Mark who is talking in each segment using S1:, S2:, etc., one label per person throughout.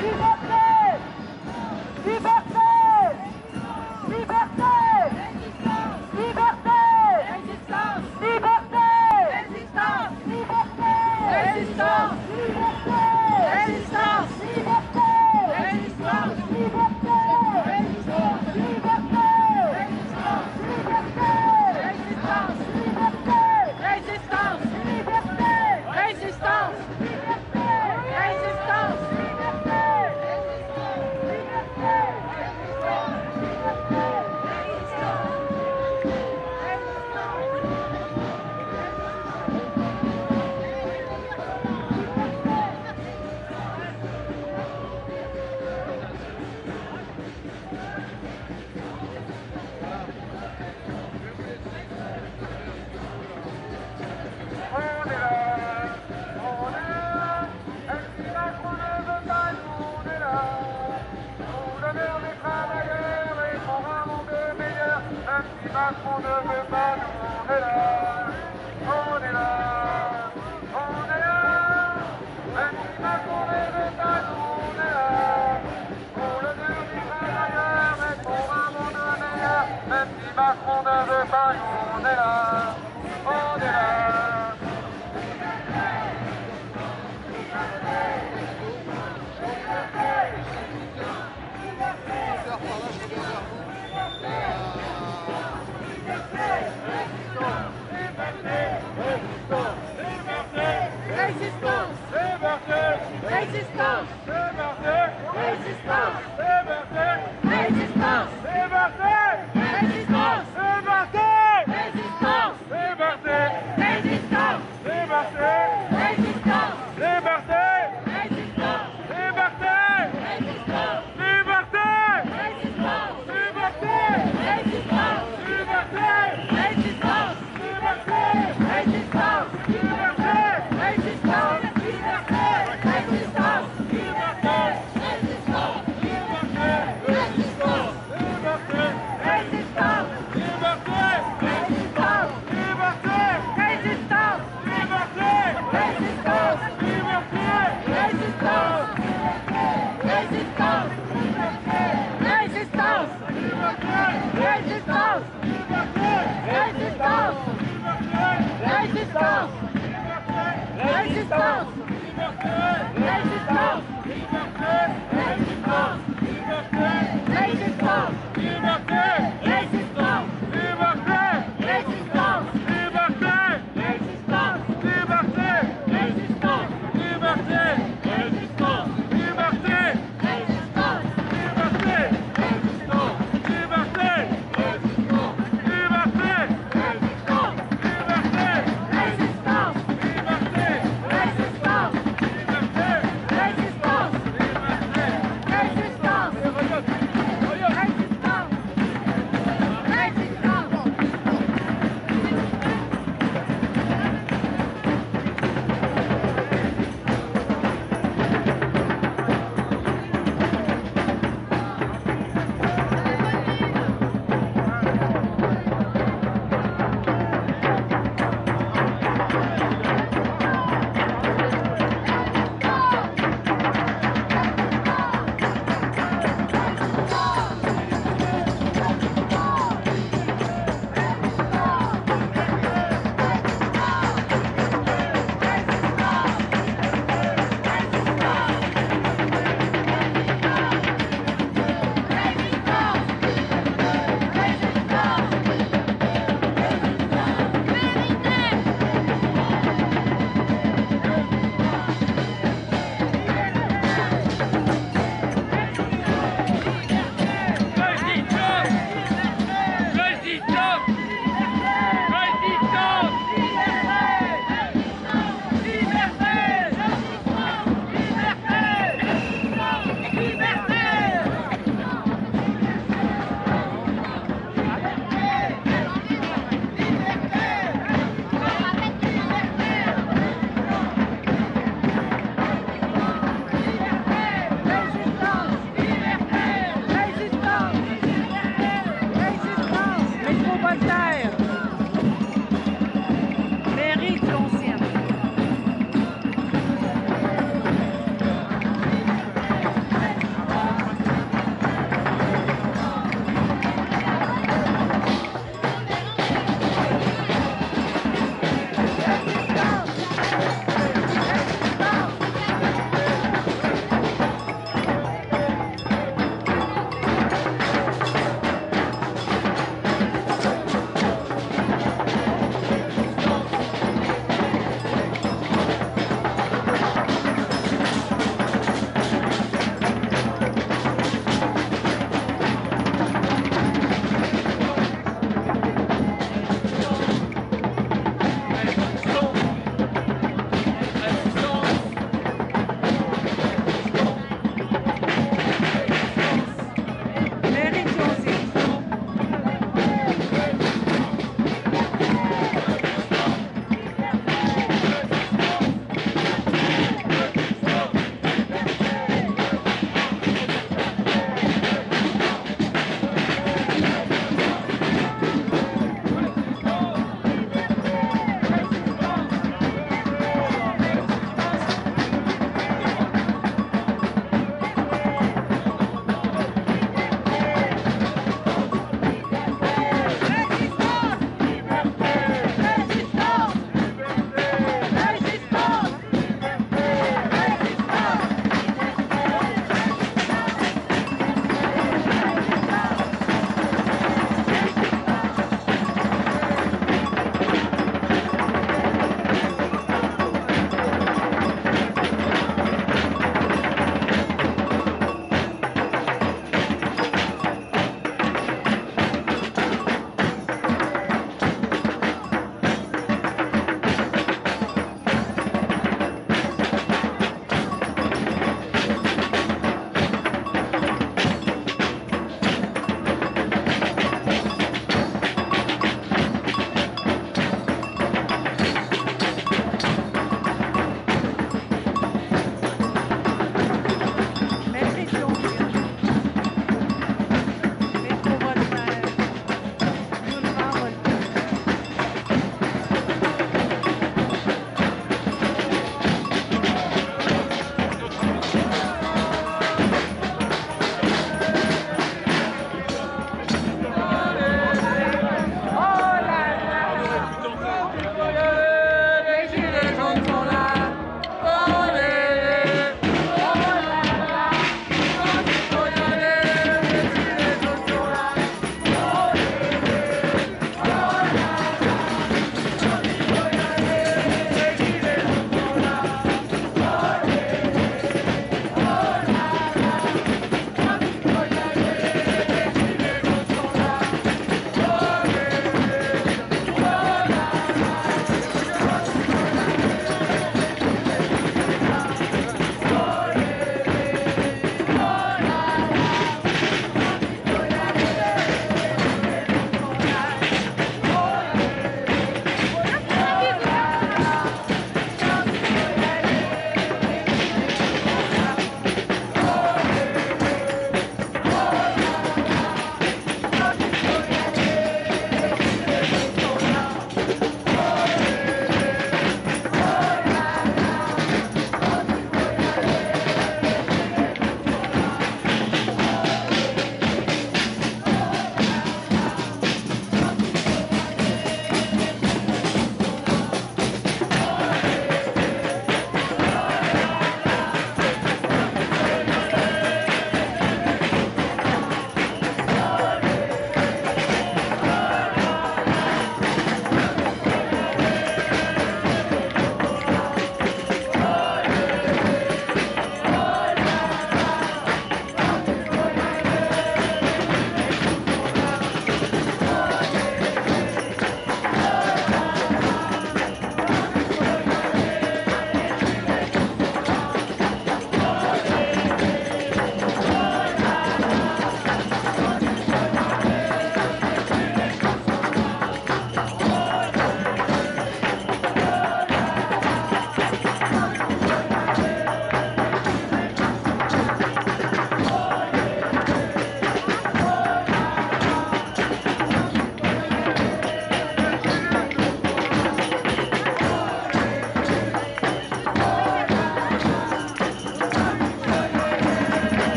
S1: que você.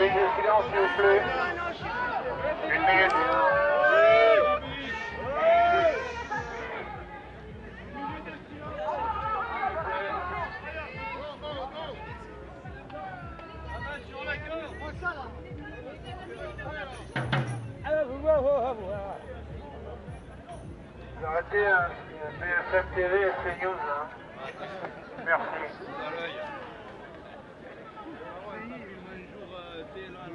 S1: Minute de silence, s'il vous plaît. Une minute. Arrêtez BFM TV CNews.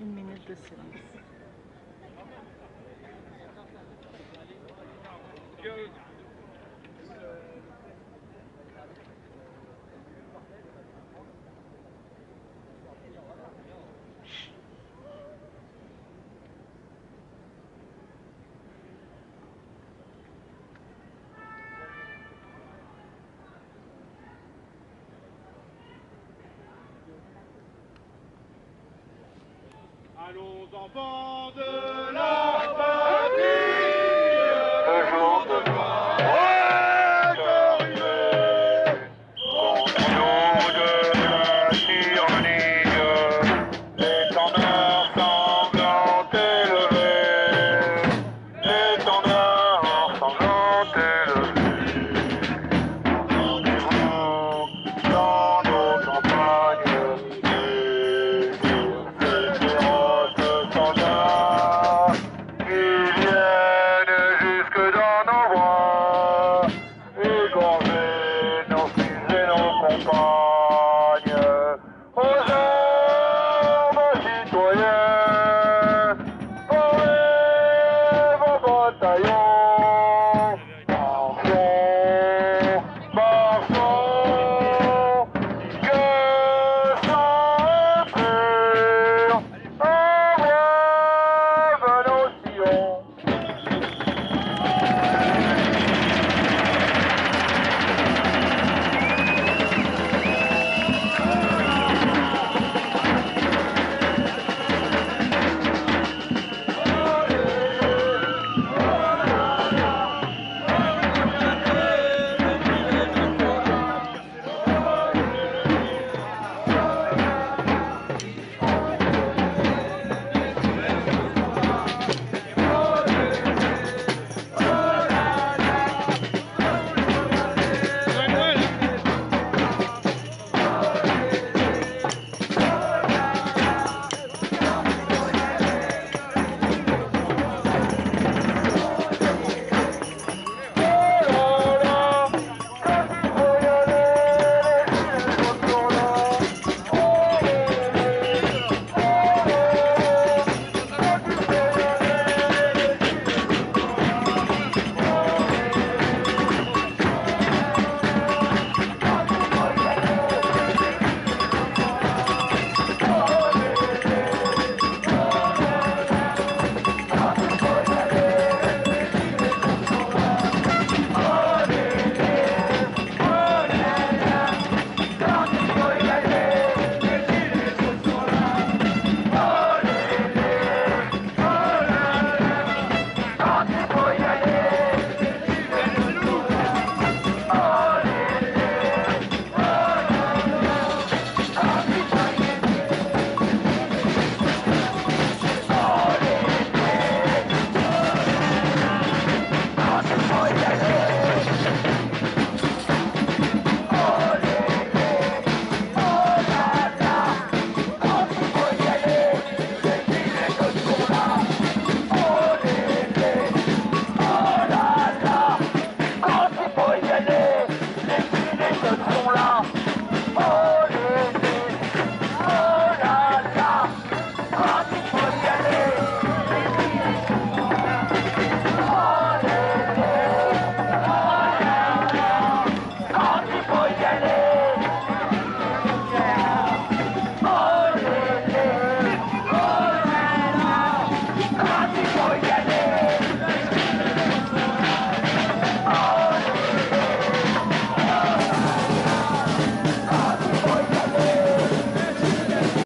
S2: Une minute de silence.
S3: Allons enfants de la